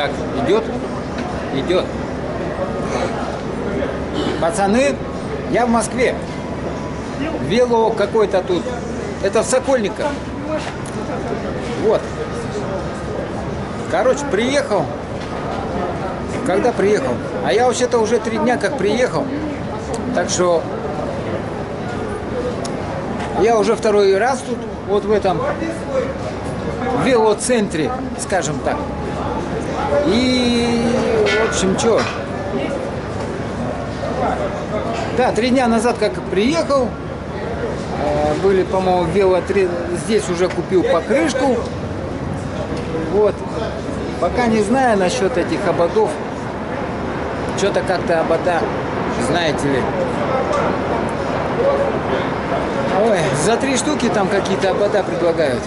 Как, идет? Идет. Пацаны, я в Москве. Вело какой-то тут. Это в Сокольниках. Вот. Короче, приехал. Когда приехал? А я вообще-то уже три дня как приехал. Так что я уже второй раз тут, вот в этом велоцентре, скажем так. И, в общем, что? Да, три дня назад как приехал, э, были, по-моему, вело здесь уже купил покрышку. Вот. Пока не знаю насчет этих ободов. Что-то как-то обода, знаете ли. Ой, за три штуки там какие-то обода предлагают.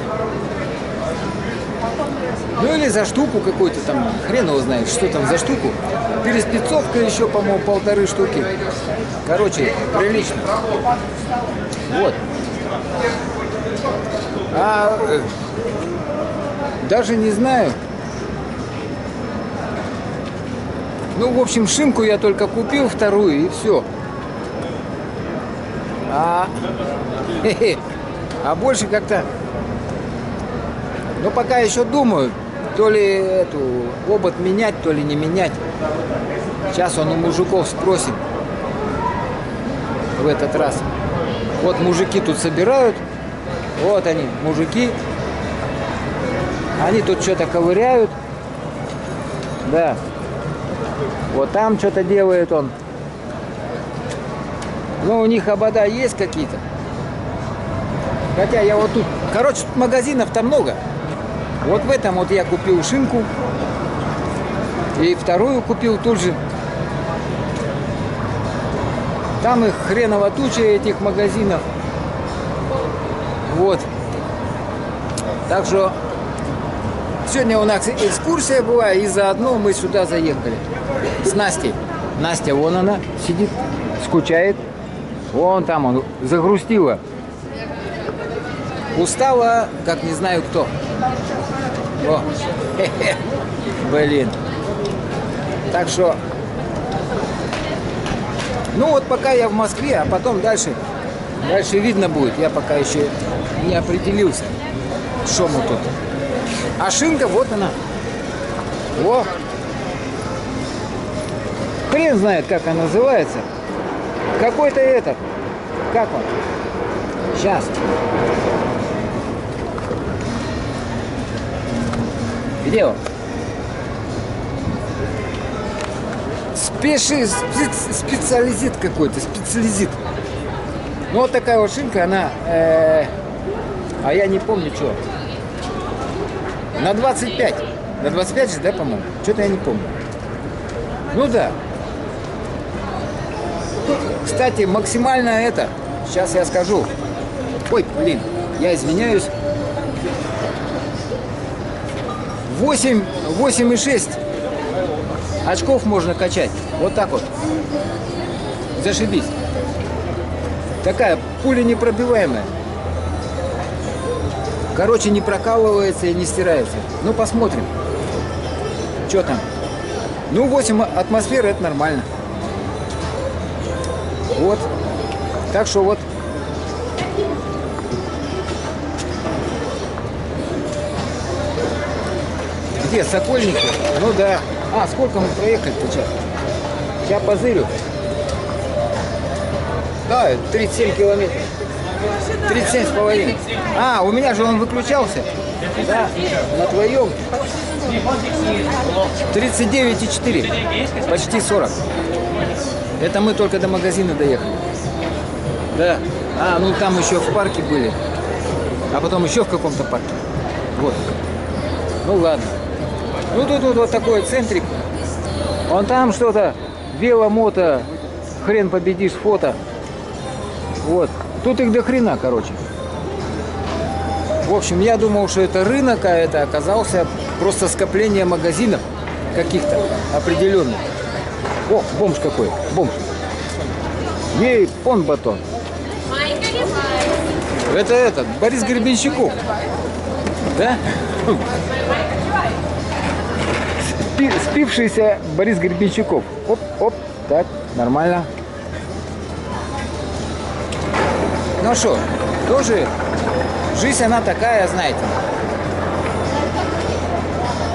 Ну или за штуку какой-то там, хрен его знает, что там за штуку. Переспецовка еще, по-моему, полторы штуки. Короче, прилично. Вот. А э, даже не знаю. Ну, в общем, шинку я только купил вторую и все. А, а больше как-то... Ну, пока еще думаю, то ли эту обод менять, то ли не менять. Сейчас он у мужиков спросит в этот раз. Вот мужики тут собирают. Вот они, мужики. Они тут что-то ковыряют. Да. Вот там что-то делает он. Ну, у них обода есть какие-то. Хотя я вот тут... Короче, магазинов там много. Вот в этом вот я купил шинку. И вторую купил тут же. Там их хреново туча этих магазинов. Вот. Так что сегодня у нас экскурсия была, и заодно мы сюда заехали. С Настей. Настя, вон она, сидит, скучает. Вон там он, загрустила. Устала, как не знаю кто. О, блин. Так что, ну вот пока я в Москве, а потом дальше, дальше видно будет. Я пока еще не определился, что мы тут. А шинка, вот она. О, хрен знает, как она называется. Какой-то этот, как он? Сейчас. Где? Спеши, спец, специализит какой-то, специализит. Ну вот такая вот шинка, она, э, а я не помню что. На 25. На 25 же, да, по-моему? Что-то я не помню. Ну да. Кстати, максимально это, сейчас я скажу. Ой, блин, я извиняюсь. 8, 8,6 очков можно качать. Вот так вот. Зашибись. Такая пуля непробиваемая. Короче, не прокалывается и не стирается. Ну, посмотрим. Что там? Ну, 8 атмосфер это нормально. Вот. Так что вот Где? Сокольники? Ну да. А, сколько мы проехали-то сейчас? Сейчас позырю. Да, 37 километров. 37 с половиной. А, у меня же он выключался. Да, на твоем 39,4. Почти 40. Это мы только до магазина доехали. Да. А, ну там еще в парке были. А потом еще в каком-то парке. Вот. Ну ладно. Ну тут, тут вот такой центрик. Вон там что-то, веломото, хрен победишь, фото. Вот. Тут их до хрена, короче. В общем, я думал, что это рынок, а это оказался просто скопление магазинов каких-то определенных. О, бомж какой, бомж. Ей, он батон. Это этот, Борис Гребенщиков. Да? Спи- спившийся Борис Гребенщиков. Оп, оп, так, нормально. Ну что, тоже жизнь она такая, знаете.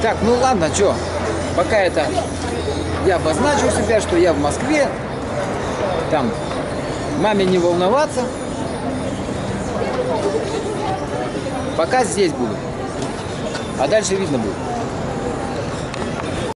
Так, ну ладно, что, пока это я обозначил себя, что я в Москве, там маме не волноваться. Пока здесь буду. А дальше видно будет.